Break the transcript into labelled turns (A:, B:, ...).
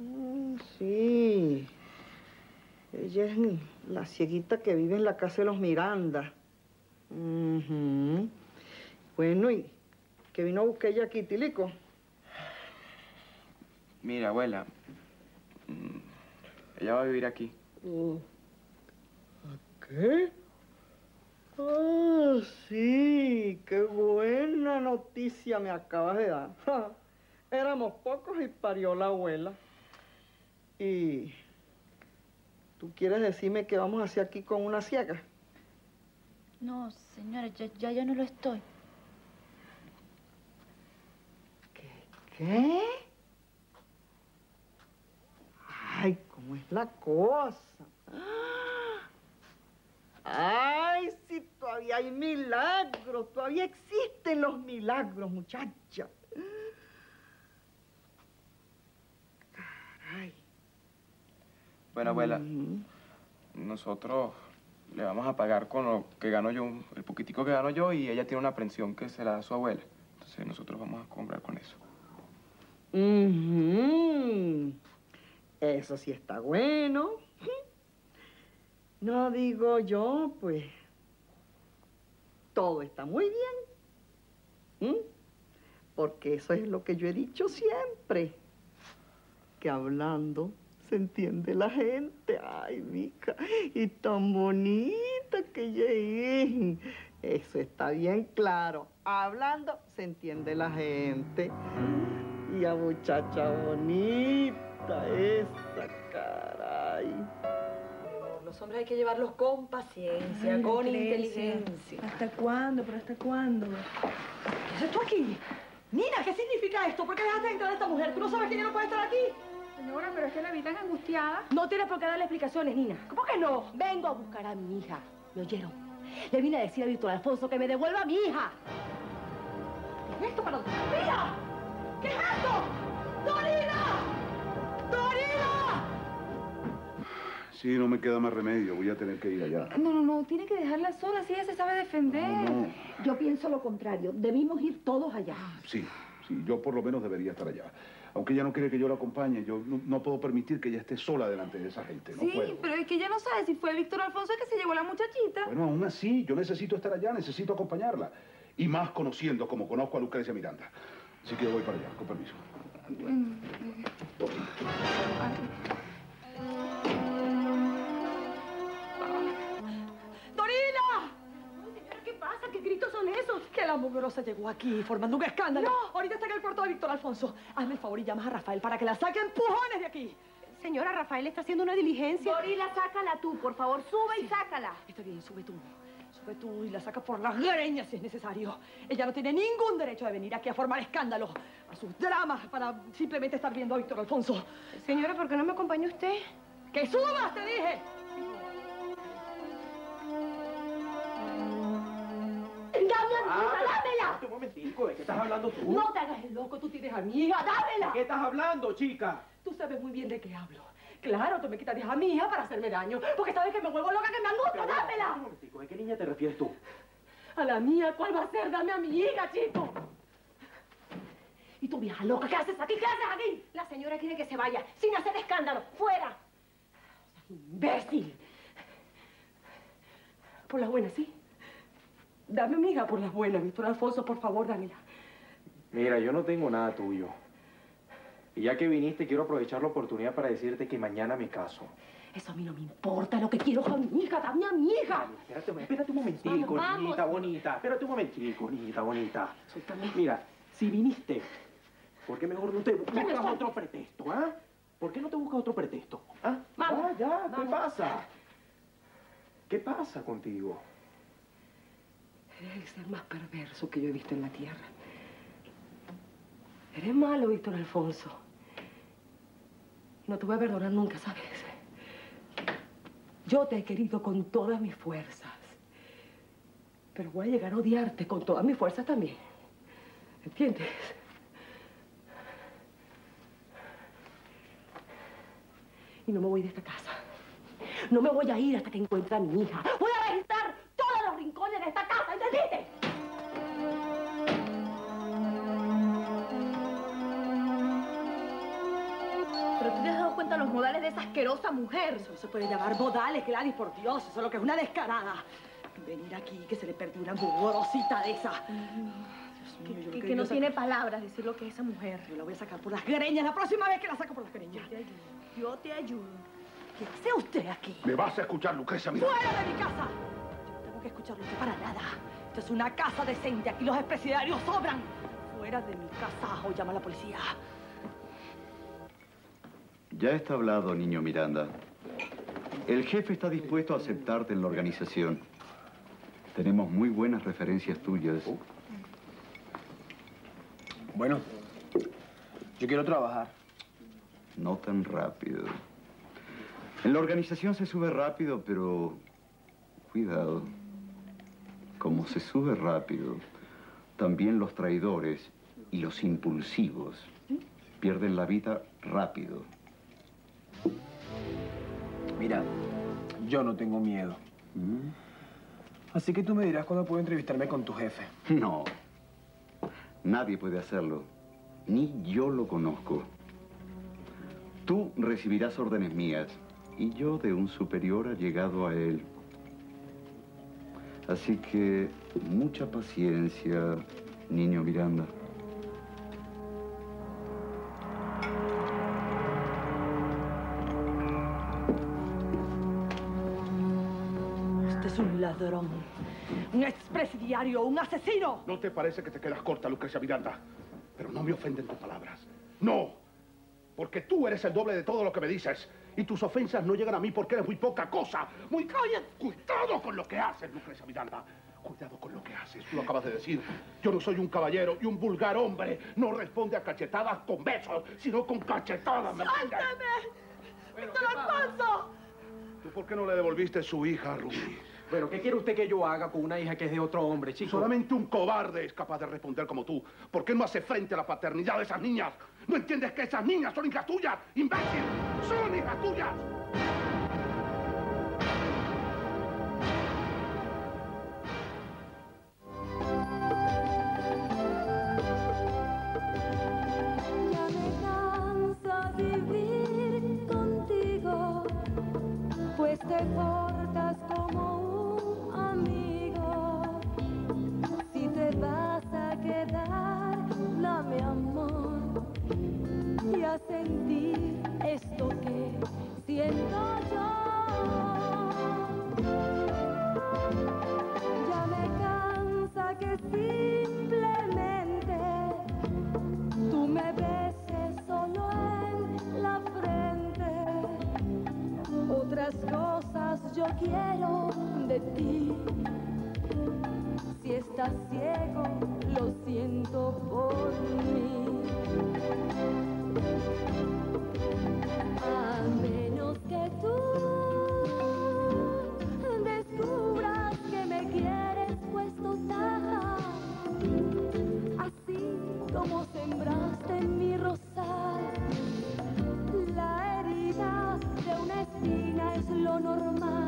A: Mm, sí. Ella es la cieguita que vive en la casa de los Miranda. Bueno, ¿y qué vino a buscar ella aquí, Tilico?
B: Mira, abuela, mm, ella va a vivir aquí.
A: ¿Qué? Ah, sí, qué buena noticia me acabas de dar. Éramos pocos y parió la abuela. Y... ¿Tú quieres decirme que vamos a hacer aquí con una ciega?
C: No, señora, ya, ya, ya no lo estoy.
A: ¿Qué? ¿Qué? Ay, ¿cómo es la cosa? Ay, sí, todavía hay milagros, todavía existen los milagros, muchacha.
B: Bueno, abuela, nosotros le vamos a pagar con lo que gano yo, el poquitico que gano yo, y ella tiene una pensión que se la da a su abuela. Entonces nosotros vamos a comprar con eso.
A: Eso sí está bueno. No digo yo, pues, todo está muy bien. Porque eso es lo que yo he dicho siempre. Que hablando se entiende la gente. Ay, mica, y tan bonita que ella es. Eso está bien claro. Hablando se entiende la gente. Y a muchacha bonita esa, caray.
D: Los hombres hay que llevarlos con paciencia, con inteligencia.
E: ¿Hasta cuándo? ¿Pero hasta cuándo? ¿Qué
D: haces tú aquí? Nina, ¿qué significa esto? ¿Por qué dejaste de entrar a esta mujer? ¿Tú no sabes que ella no puede estar aquí?
E: Señora, pero es que la vi tan angustiada.
D: No tienes por qué darle explicaciones, Nina. ¿Cómo que no? Vengo a buscar a mi hija. ¿Me oyeron? Le vine a decir a Víctor Alfonso que me devuelva a mi hija. ¿Qué es esto para... ¡Mira! ¿Qué es esto? ¡Dorina! ¡Dorina!
F: Sí, no me queda más remedio. Voy a tener que ir allá.
E: No, no, no. Tiene que dejarla sola. Si ella se sabe defender.
D: Yo pienso lo contrario. Debimos ir todos allá.
F: Sí, sí. Yo por lo menos debería estar allá. Aunque ella no quiere que yo la acompañe, yo no, puedo permitir que ella esté sola delante de esa gente. No
E: sí, pero es que ella no sabe si fue Víctor Alfonso el que se llevó la muchachita.
F: Bueno, aún así, yo necesito estar allá, necesito acompañarla. Y más conociendo como conozco a Lucrecia Miranda. Así que yo voy para allá, con permiso.
D: ¿Qué mugrosa llegó aquí formando un escándalo. No. Ahorita está en el cuarto de Víctor Alfonso. Hazme el favor y llamas a Rafael para que la saque empujones de aquí.
E: Señora, Rafael está haciendo una diligencia.
D: Dorila, sácala tú, por favor. Sube y sácala. Está bien, sube tú. Sube tú y la saca por las greñas si es necesario. Ella no tiene ningún derecho de venir aquí a formar escándalo, a sus dramas, para simplemente estar viendo a Víctor Alfonso.
E: Señora, ¿por qué no me acompaña usted?
D: ¡Que subas, te dije!
G: Un momentico, ¿de qué estás hablando tú?
D: No te hagas el loco, tú tienes a mi hija, dámela.
G: ¿De qué estás hablando, chica?
D: Tú sabes muy bien de qué hablo. Claro, tú me quitarías a mi hija para hacerme daño, porque sabes que me vuelvo loca, que me angustia, dámela.
G: Un momentico, ¿de qué niña te refieres tú?
D: A la mía, ¿cuál va a ser? Dame a mi hija, chico. ¿Y tú, vieja loca, qué haces aquí? ¿Qué haces aquí?
E: La señora quiere que se vaya, sin hacer escándalo. ¡Fuera!
D: ¡Imbécil! Por la buena, ¿sí? Dame mi hija por las buenas, Víctor Alfonso, por favor, dámela.
G: Mira, yo no tengo nada tuyo. Y ya que viniste, quiero aprovechar la oportunidad para decirte que mañana me caso.
D: Eso a mí no me importa. Lo que quiero es a mi hija. Dame a mi hija.
G: espérate, espérate un momentico, niñita bonita. Espérate un momentico, niñita bonita. Mira, si viniste, ¿por qué mejor no te buscas otro pretexto, ah? ¿Por qué no te buscas otro pretexto? ¿Ah?
D: Vamos.
G: Ya, ya, ¿qué pasa? ¿Qué pasa contigo?
D: Eres el ser más perverso que yo he visto en la tierra. Eres malo, Víctor Alfonso. No te voy a perdonar nunca, ¿sabes? Yo te he querido con todas mis fuerzas. Pero voy a llegar a odiarte con todas mis fuerzas también. ¿Entiendes? Y no me voy de esta casa. No me voy a ir hasta que encuentre a mi hija. Voy a registrar todos los rincones de
H: Pero tú te has dado cuenta de los modales de esa asquerosa mujer.
I: Eso no se puede llamar modales, Gladys, por Dios. Eso es lo que es una descarada. Venir aquí, que se le perdió una gorosita de esa. Dios mío, yo
H: Que, que no tiene palabras decir lo que es esa mujer.
I: Yo la voy a sacar por las greñas la próxima vez que la saco por las greñas.
H: Yo te ayudo.
I: ¿Qué hace usted aquí?
F: Me vas a escuchar, Lucrecia, mira.
I: ¡Fuera de mi casa! Yo no tengo que escucharlo usted para nada. Esto es una casa decente. Aquí los expresidiarios sobran. Fuera de mi casa o llama a la policía.
J: Ya está hablado, niño Miranda. El jefe está dispuesto a aceptarte en la organización. Tenemos muy buenas referencias tuyas.
K: Bueno, yo quiero trabajar.
J: No tan rápido. En la organización se sube rápido, pero... Cuidado. Como se sube rápido, también los traidores y los impulsivos pierden la vida rápido.
K: Mira, yo no tengo miedo. Así que tú me dirás cuándo puedo entrevistarme con tu jefe.
J: No. Nadie puede hacerlo. Ni yo lo conozco. Tú recibirás órdenes mías y yo de un superior allegado a él. Así que mucha paciencia, niño Miranda.
I: Este es un ladrón. Un expresidiario, un asesino.
F: ¿No te parece que te quedas corta, Lucrecia Miranda? Pero no me ofenden tus palabras. No. Porque tú eres el doble de todo lo que me dices. Y tus ofensas no llegan a mí porque eres muy poca cosa. Muy calla. Cuidado con lo que haces, Lucrecia Miranda. Cuidado con lo que haces. Tú lo acabas de decir. Yo no soy un caballero y un vulgar hombre. No responde a cachetadas con besos, sino con cachetadas, ¿me entiendes?
I: ¡Víctor Alfonso!
F: ¿Tú por qué no le devolviste su hija a Ruby?
G: Bueno, ¿qué quiere usted que yo haga con una hija que es de otro hombre, chico?
F: Solamente un cobarde es capaz de responder como tú. ¿Por qué no hace frente a la paternidad de esas niñas? ¿No entiendes que esas niñas son hijas tuyas? ¡Imbécil! ¡Son hijas tuyas!
L: Muchas cosas yo quiero de ti. Si estás ciego, lo siento por mí. es lo normal.